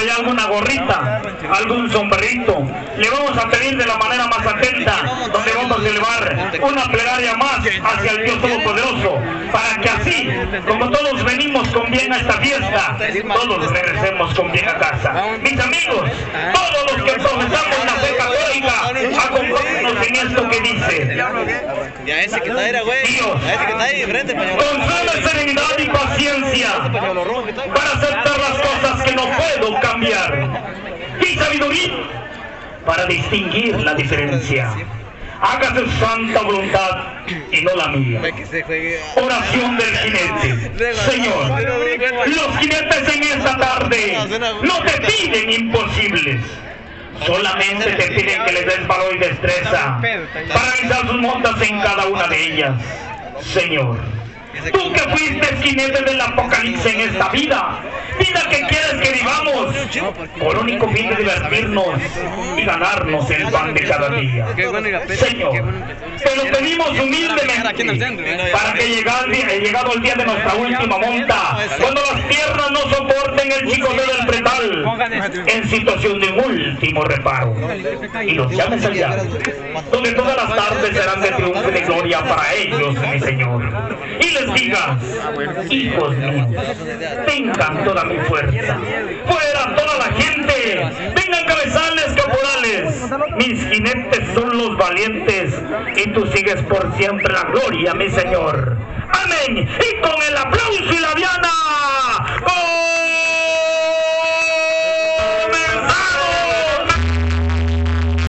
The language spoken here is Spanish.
por allá alguna gorrita, algún sombrerito. Le vamos a pedir de la manera más atenta, donde vamos a elevar una plegaria más hacia el Dios Todopoderoso, para que así, como todos venimos con bien a esta fiesta, todos regresemos con bien a casa. Mis amigos, todos los que profesamos la fe católica, acompáñenos en esto que dice. Ya ese que está ahí, güey. Dios. Ya ese que está ahí, frente, pañuelo. Con sana serenidad y paciencia ahí. para aceptar no puedo cambiar y sabiduría para distinguir la diferencia. Hágase santa voluntad y no la mía. Oración del jinete. Señor, los jinetes en esta tarde no te piden imposibles. Solamente te piden que les des valor y destreza para realizar sus montas en cada una de ellas. Señor, tú que fuiste jinete del apocalipsis en esta vida, por único fin de divertirnos y ganarnos el pan de cada día. Señor, te lo pedimos humildemente para que llegado, el día- llegado el día de nuestra última monta, cuando las piernas no soporten el chicoteo del pretal, en situación de último reparo, y los llames allá, donde todas las tardes serán de triunfo y de gloria para ellos, mi Señor. Y les digas, hijos míos, tengan toda mi fuerza, vengan cabezales caporales, mis jinetes son los valientes, y tú sigues por siempre la gloria, mi Señor. Amén. Y con el aplauso